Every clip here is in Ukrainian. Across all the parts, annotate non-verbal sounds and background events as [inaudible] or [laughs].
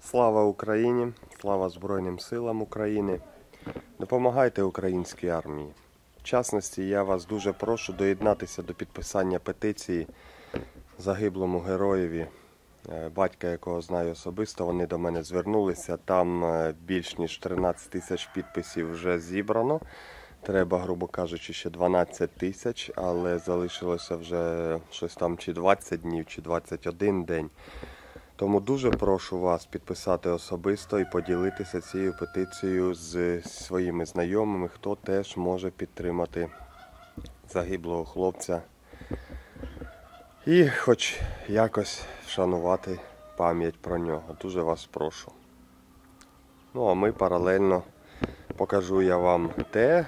Слава Україні! Слава Збройним силам України! Допомагайте українській армії. В частності, я вас дуже прошу доєднатися до підписання петиції загиблому героєві, е, батька якого знаю особисто. Вони до мене звернулися. Там е, більш ніж 13 тисяч підписів вже зібрано. Треба, грубо кажучи, ще 12 тисяч, але залишилося вже щось там чи 20 днів, чи 21 день. Тому дуже прошу вас підписати особисто і поділитися цією петицією з своїми знайомими, хто теж може підтримати загиблого хлопця. І хоч якось вшанувати пам'ять про нього. Дуже вас прошу. Ну а ми паралельно покажу я вам те.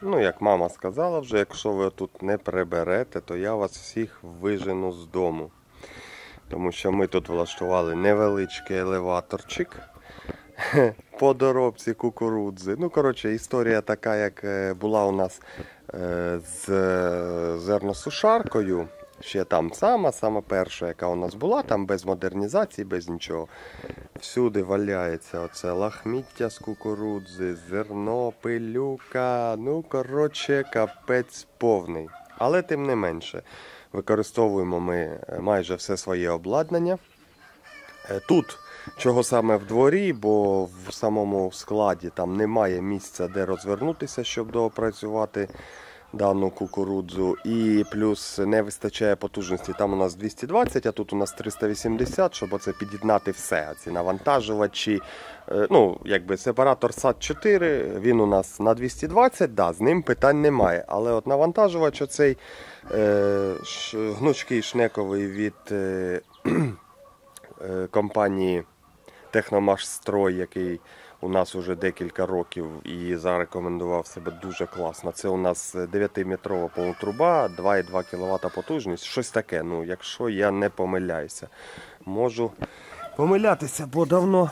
Ну, як мама сказала вже, якщо ви тут не приберете, то я вас всіх вижену з дому. Тому що ми тут влаштували невеличкий елеваторчик [laughs] по доробці кукурудзи. Ну, коротше, історія така, як е, була у нас е, з е, зерносушаркою. Ще там сама, сама перша, яка у нас була, там без модернізації, без нічого. Всюди валяється оце лахміття з кукурудзи, зерно, пилюка. Ну, коротше, капець повний. Але тим не менше, використовуємо ми е, майже все своє обладнання. Е, Тут, чого саме в дворі, бо в самому складі там немає місця, де розвернутися, щоб доопрацювати дану кукурудзу. І плюс не вистачає потужності. Там у нас 220, а тут у нас 380, щоб оце під'єднати все. Ці навантажувачі. Е, Ну, якби сепаратор SAT4, він у нас на 220, да, з ним питань немає. Але от навантажувач оцей гнучкий шнековий від е, [clears throat] е, компанії Техномашстрой, який у нас уже декілька років і зарекомендував себе дуже класно. Це у нас 9-метрова полутруба, 2,2 кВт потужність, щось таке. Ну, якщо я не помиляюся, можу помилятися, бо давно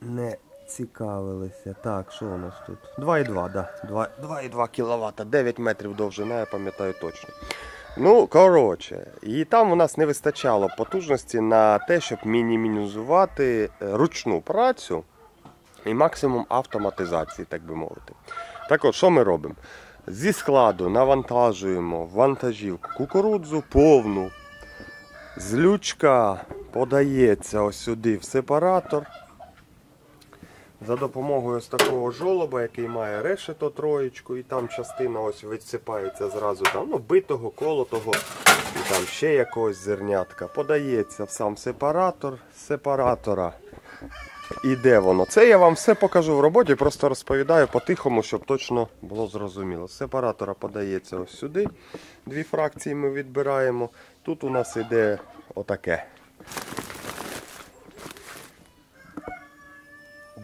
не цікавилися. Так, що у нас тут? 2,2, да. 2,2 кВт, 9 метрів довжина, я пам'ятаю точно. Ну, коротше, і там у нас не вистачало потужності на те, щоб мінімізувати е, ручну працю і максимум автоматизації, так би мовити. Так от, що ми робимо? Зі складу навантажуємо вантажівку кукурудзу повну. З лючка подається ось сюди в сепаратор. За допомогою ось такого жолоба, який має решето троєчку, і там частина ось відсипається зразу там, ну, битого, колотого, і там ще якогось зернятка. Подається в сам сепаратор сепаратора. І де воно? Це я вам все покажу в роботі, просто розповідаю по-тихому, щоб точно було зрозуміло. З сепаратора подається ось сюди. Дві фракції ми відбираємо. Тут у нас іде отаке.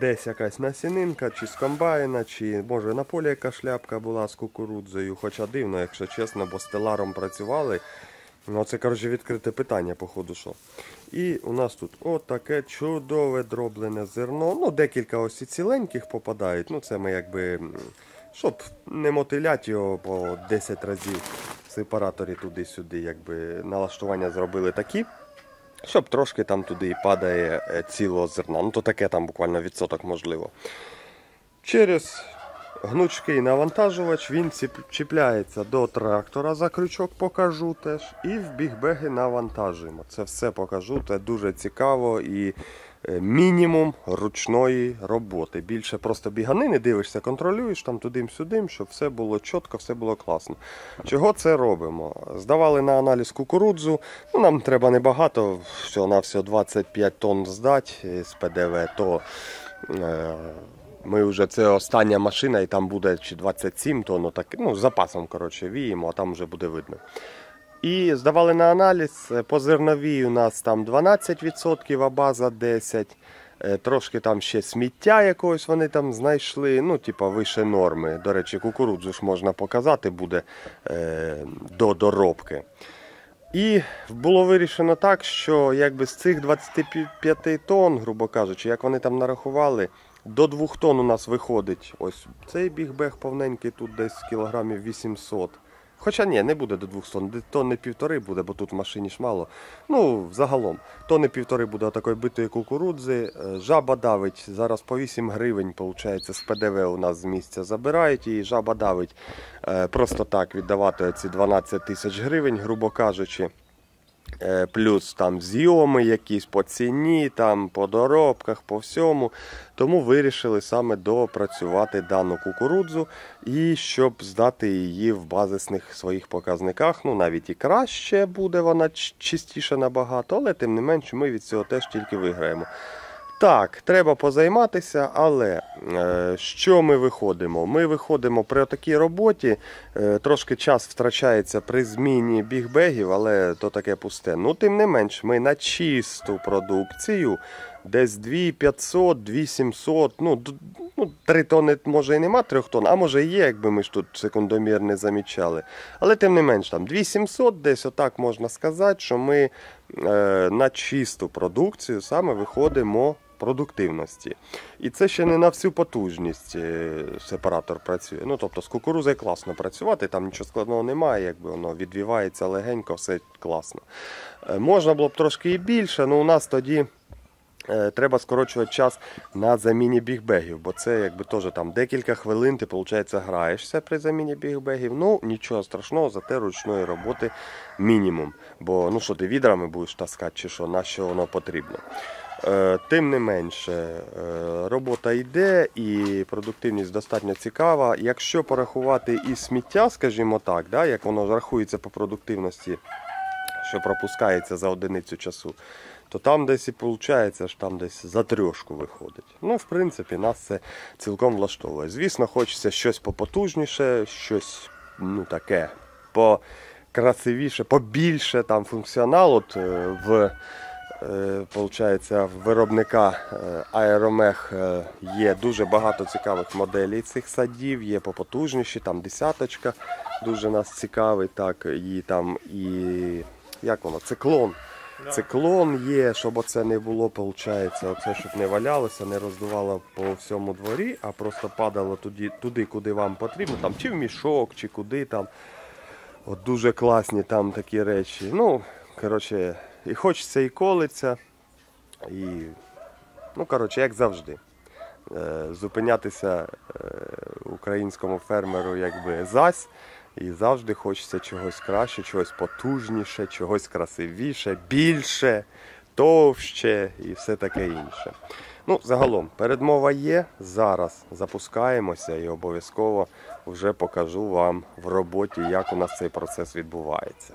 Десь якась насінинка, чи з комбайна, чи може на полі яка шляпка була з кукурудзою. Хоча дивно, якщо чесно, бо стеларом працювали. Ну, це, коротше, відкрите питання, походу, що. І у нас тут отаке чудове дроблене зерно. Ну, декілька ось і ціленьких попадають. Ну, це ми якби, щоб не мотилять його по 10 разів в сепараторі туди-сюди, якби налаштування зробили такі. Щоб трошки там туди і падає е, цілого зерна. Ну то таке там буквально відсоток можливо. Через гнучкий навантажувач він чіпляється до трактора, за крючок покажу теж. І в бігбеги навантажуємо. Це все покажу, це дуже цікаво і мінімум ручної роботи. Більше просто біганини дивишся, контролюєш там туди-сюди, щоб все було чітко, все було класно. Чого це робимо? Здавали на аналіз кукурудзу. Ну, нам треба небагато, всього на всього 25 тонн здати е, з ПДВ, то е, ми вже це остання машина, і там буде чи 27 тонн, так, ну, з запасом коротше, віємо, а там вже буде видно. І здавали на аналіз. е, По зерновій у нас там 12%, а база 10%. Е, Трошки там ще сміття якогось вони там знайшли, ну, типа, вище норми. До речі, кукурудзу ж можна показати буде е, до доробки. І було вирішено так, що якби з цих 25 тонн, грубо кажучи, як вони там нарахували, до 2 тонн у нас виходить ось цей бігбег повненький, тут десь кілограмів 800. Хоча ні, не буде до 200 тонн, де- тонни півтори буде, бо тут в машині мало. Ну, загалом, тонни півтори буде такої битої кукурудзи. Е, Жаба давить, зараз по 8 гривень, виходить, з ПДВ у нас з місця забирають і жаба давить е, просто так віддавати ці 12 тисяч гривень, грубо кажучи. Е, Плюс там зйоми якісь по ціні, там по доробках, по всьому. Тому вирішили саме допрацювати дану кукурудзу і щоб здати її в базисних своїх показниках. Ну навіть і краще буде вона чистіше набагато, але тим не менше ми від цього теж тільки виграємо. Так, треба позайматися, але е, що ми виходимо? Ми виходимо при такій роботі. Е, трошки час втрачається при зміні бігбегів, але то таке пусте. Ну, тим не менш, ми на чисту продукцію десь 2500, 2700, ну, ну 3 тони може і нема 3 тонн, а може і є, якби ми ж тут секундомір не замічали. Але тим не менш, там 2700, десь отак можна сказати, що ми е, на чисту продукцію саме виходимо продуктивності. І це ще не на всю потужність е, сепаратор працює. Ну, тобто з кукурузою класно працювати, там нічого складного немає, якби воно відвівається легенько, все класно. Е, Можна було б трошки і більше, але у нас тоді. е, Треба скорочувати час на заміні бігбегів, бо це якби теж там декілька хвилин ти виходить, граєшся при заміні бігбегів. Ну нічого страшного, зате ручної роботи мінімум. Бо ну що ти відрами будеш таскати, чи що, на що воно потрібно. Е, Тим не менше, е, робота йде і продуктивність достатньо цікава. Якщо порахувати і сміття, скажімо так, да, як воно рахується по продуктивності, що пропускається за одиницю часу, то там десь і виходить, що там десь за трьошку виходить. Ну, в принципі, нас це цілком влаштовує. Звісно, хочеться щось попотужніше, щось ну, таке покрасивіше, побільше там функціонал. От, е, в Получається, в виробника е, Аеромех е, є дуже багато цікавих моделей цих садів, є попотужніші, там десяточка дуже нас цікавить, так, і там і як воно, циклон. Циклон є, щоб оце не було, виходить, оце, щоб не валялося, не роздувало по всьому дворі, а просто падало туди, туди, куди вам потрібно, там, чи в мішок, чи куди там. От дуже класні там такі речі. Ну, коротше, і хочеться, і колиться. І, ну, коротше, як завжди. Е, Зупинятися е, українському фермеру якби зась. І завжди хочеться чогось краще, чогось потужніше, чогось красивіше, більше, товще і все таке інше. Ну, загалом, передмова є. Зараз запускаємося і обов'язково вже покажу вам в роботі, як у нас цей процес відбувається.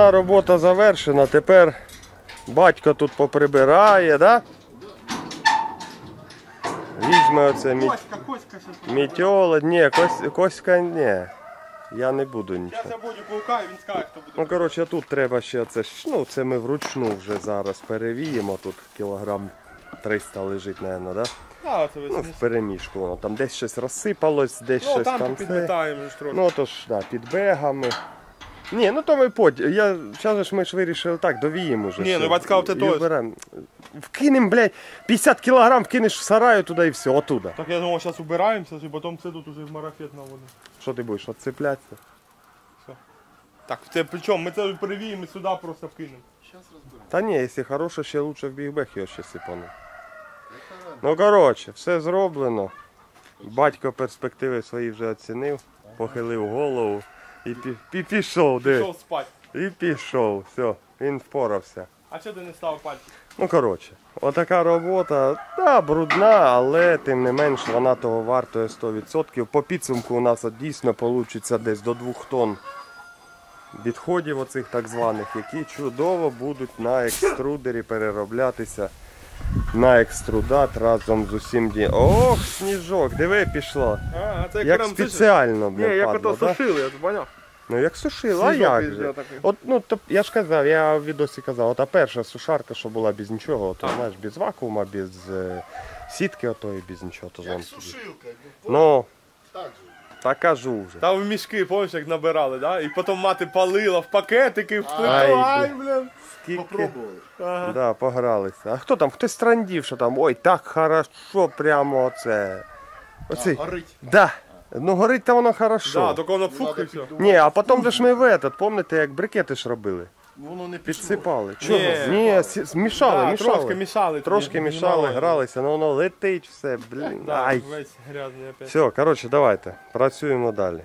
Основна робота завершена. Тепер батько тут поприбирає, да? Візьме оце мі... Коська, Коська ще мітьола. Ні, кось... Коська ні. Я не буду нічого. Я буду паука, і він скаже, хто буде. Ну, коротше, тут треба ще це. Ну, це ми вручну вже зараз перевіємо. Тут кілограм 300 лежить, мабуть, да? А, Ну, в переміжку. Воно там десь щось розсипалось, десь Ну, щось там там. підметаємо ж трохи. Ну то ж, да, під бегами. Ні, ну то ми потім. Я зараз ж ми ж вирішили так, довіємо вже. Ні, ну, батька, от то- Вкинем, блядь, 50 кілограм вкинеш в сараю туди і все, отуда. Так я думав, зараз убираємося, і потім це тут уже в марафет наводимо. Що ти будеш, отцеплятися? Так, це причому ми це перевіємо і сюди просто вкинемо. Та ні, якщо хороше, ще лучше в бігбех його ще сипану. Ну коротше, все зроблено. Батько перспективи свої вже оцінив, похилив голову і пі- пі- пішов, диви. Пішов спати. І пішов. Все, він впорався. А чого ти не став пальці? Ну, коротше, отака робота, та брудна, але тим не менш вона того вартує 100%. По підсумку у нас от дійсно вийде десь до 2 тонн відходів оцих так званих, які чудово будуть на екструдері перероблятися на екструдат разом з усім ді. Ох, сніжок, диви пішло. А, це Як прям спеціально, Ні, блін, як падло, ото да? сушили, я поняв. Ну як сушило, а Сніжок як же? такий. От, ну, то, я ж казав, я в відосі казав, ота перша сушарка, що була без нічого, то знаєш, без вакуума, без е, сітки отої, без нічого. То Як собі. сушилка, Ну, так же. та кажу вже. Там в мішки, пам'ятаєш, як набирали, да? І потім мати палила в пакетики, в плиту. Ай, Ай, блін. Скільки? Попробували. Ага. Да, погралися. А хто там? Хтось трандів, що там? Ой, так хорошо, прямо оце. Оцей. А, горить. Да. Ну горить то воно хорошо. Да, тільки воно фух і все. Ні, а потім же ж ми в этот, пам'ятаєте, як брикети ж робили? Воно не пішло. Підсипали. Чого? Ні. Ні, сі- змішали, Да, мішали. Трошки мішали. Трошки мішали, гралися, ну воно летить все, блін. Да, Ай. весь грязний опять. Все, коротше, давайте. Працюємо далі.